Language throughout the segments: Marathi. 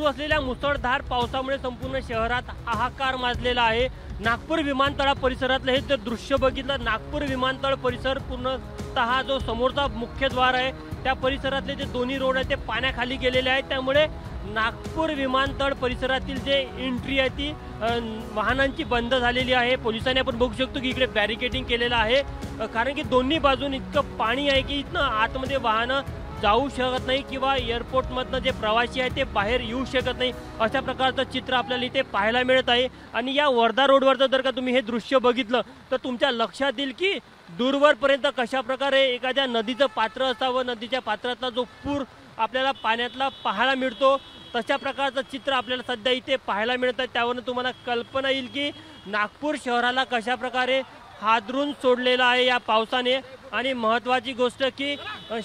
सुरू असलेल्या मुसळधार पावसामुळे संपूर्ण शहरात हाहाकार माजलेला आहे. नागपूर विमानतळा परिसरातलं हे जर दृश्य बघितलं नागपूर विमानतळ परिसर पूर्णतः जो समोरचा मुख्य द्वार आहे त्या परिसरातले जे दोन्ही रोड आहेत ते पाण्याखाली गेलेले आहेत. त्यामुळे नागपूर विमानतळ परिसरातील जे एंट्री आहे ती वाहनांची बंद झालेली आहे. पोलिसांनी आपण बघू शकतो की इकडे बॅरिकेडिंग केलेलं आहे. कारण की दोन्ही बाजून इतकं पाणी आहे की इथनं आतमध्ये वाहनं जाऊ शकत नाही किंवा एअरपोर्टमधनं जे प्रवासी आहेत ते बाहेर येऊ शकत नाही अशा प्रकारचं चित्र आपल्याला इथे पाहायला मिळत आहे. आणि या वर्धा रोडवरचं जर का तुम्ही हे दृश्य बघितलं तर तुमच्या लक्षात येईल की दूरवरपर्यंत कशा प्रकारे एखाद्या नदीचं पात्र असावं नदीच्या पात्रातला जो पूर आपल्याला पाण्यातला पाहायला मिळतो तशा प्रकारचं चित्र आपल्याला सध्या इथे पाहायला मिळतं त्यावरून तुम्हाला कल्पना येईल की नागपूर शहराला कशा प्रकारे हादरून सोडलेलं आहे या पावसाने. आणि महत्त्वाची गोष्ट की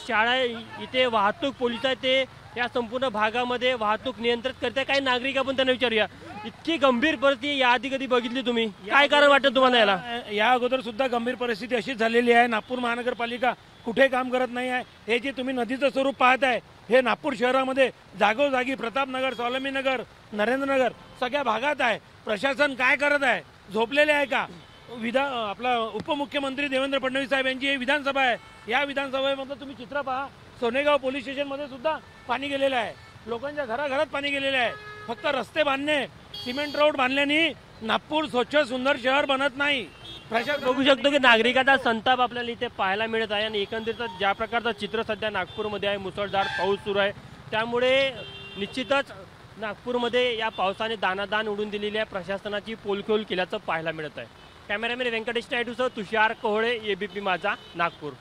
शाळा इथे वाहतूक पोलीस आहेत ते या संपूर्ण भागामध्ये वाहतूक नियंत्रित करते. काही नागरिक आपण त्यांना विचारूया. इतकी गंभीर परिस्थिती याआधी कधी बघितली तुम्ही? काय कारण वाटतं तुम्हाला याला? या अगोदर सुद्धा गंभीर परिस्थिती अशीच झालेली आहे. नागपूर महानगरपालिका कुठे काम करत नाही आहे. हे जे तुम्ही नदीचं स्वरूप पाहत आहे हे नागपूर शहरामध्ये जागोजागी प्रतापनगर स्वावलंबीनगर नरेंद्रनगर सगळ्या भागात आहे. प्रशासन काय करत आहे? झोपलेले आहे का? विधान आपला उपमुख्यमंत्री देवेंद्र फडणवीस साहेब यांची ही विधानसभा आहे. या विधानसभेमधलं तुम्ही चित्र पहा. सोनेगाव पोलीस स्टेशनमध्ये सुद्धा पाणी गेलेलं आहे. लोकांच्या घराघरात पाणी गेलेलं आहे. फक्त रस्ते बांधणे सिमेंट रोड बांधल्याने नागपूर स्वच्छ सुंदर शहर बनत नाही. प्रशासन बघू शकतो की नागरिकांचा संताप आपल्याला इथे पाहायला मिळत आहे आणि एकंदरीत ज्या प्रकारचं चित्र सध्या नागपूरमध्ये आहे मुसळधार पाऊस सुरू आहे. त्यामुळे निश्चितच नागपूरमध्ये या पावसाने दानादान उडून दिलेली आहे. प्रशासनाची पोलखोल केल्याचं पाहायला मिळत आहे. कॅमेरामॅन व्यंकटेश नायडूसह तुषार कोहळे एबीपी माझा नागपूर.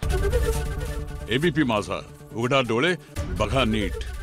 एबीपी माझा. उघडा डोळे बघा नीट.